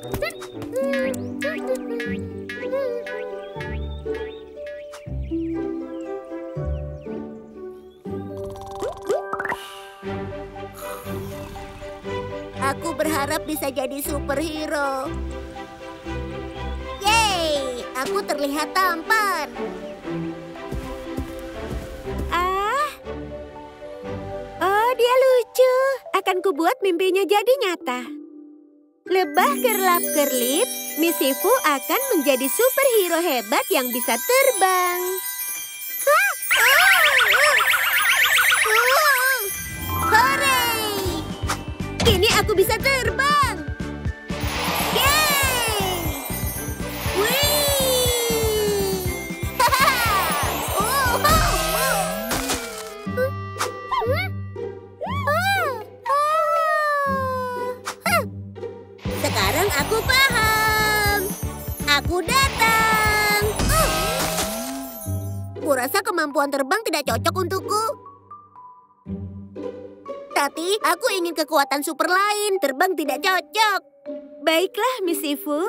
Aku berharap bisa jadi superhero. Yeay, aku terlihat tampan. Ah. Oh, dia lucu. Akan kubuat mimpinya jadi nyata. Lebah kerlap-kerlip, Misifu akan menjadi superhero hebat yang bisa terbang. Hore! Kini aku bisa terbang. Sekarang aku paham. Aku datang. Uh. Kurasa kemampuan terbang tidak cocok untukku. Tapi aku ingin kekuatan super lain. Terbang tidak cocok. Baiklah, Misifu.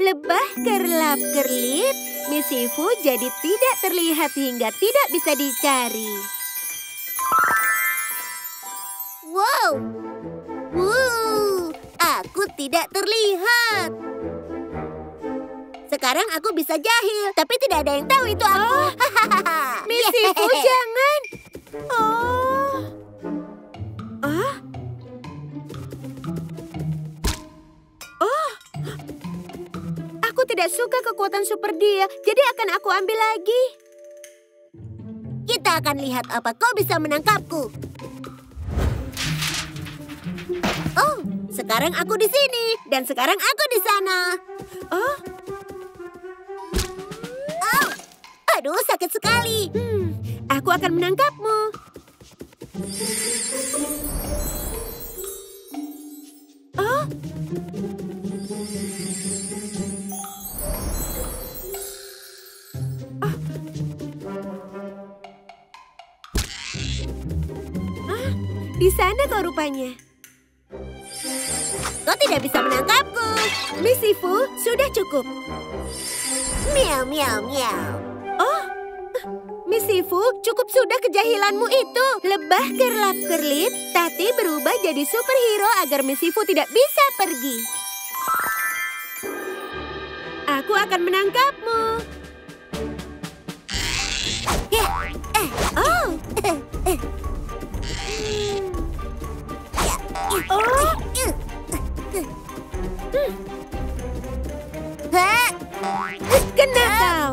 Lebah kerlap-kerlip, Misifu jadi tidak terlihat hingga tidak bisa dicari. Wow. Aku tidak terlihat. Sekarang aku bisa jahil, tapi tidak ada yang tahu itu aku. Misifu, jangan! Oh. Ah? Oh. Aku tidak suka kekuatan super dia, jadi akan aku ambil lagi. Kita akan lihat apa kau bisa menangkapku. Oh, sekarang aku di sini dan sekarang aku di sana. Oh, Oh, aduh sakit sekali. hmm, aku akan menangkapmu. Oh, Ah, di sana kau rupanya. Kau tidak bisa menangkapku. Misifu, sudah cukup. Miau, miau, miau. Oh, Misifu, cukup sudah kejahilanmu itu. Lebah kerlap-kerlip, Tati berubah jadi superhero agar Misifu tidak bisa pergi. Aku akan menangkapmu. Ya, eh, Oh, oh, Hah? kena kau.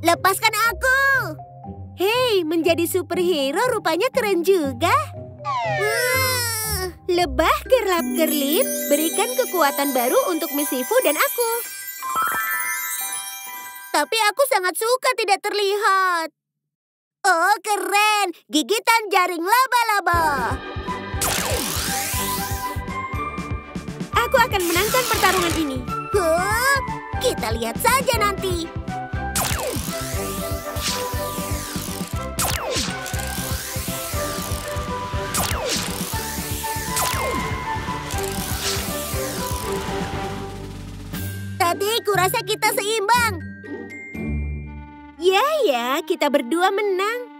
Lepaskan aku. Hei, menjadi superhero rupanya keren juga. Uh, Lebah kerlap-kerlip, berikan kekuatan baru untuk Misifu dan aku. Tapi aku sangat suka tidak terlihat. Oh, keren. Gigitan jaring laba-laba. Aku akan menangkan pertarungan ini. Huh? Kita lihat saja nanti. Tadi kurasa kita seimbang. Ya, ya, kita berdua menang.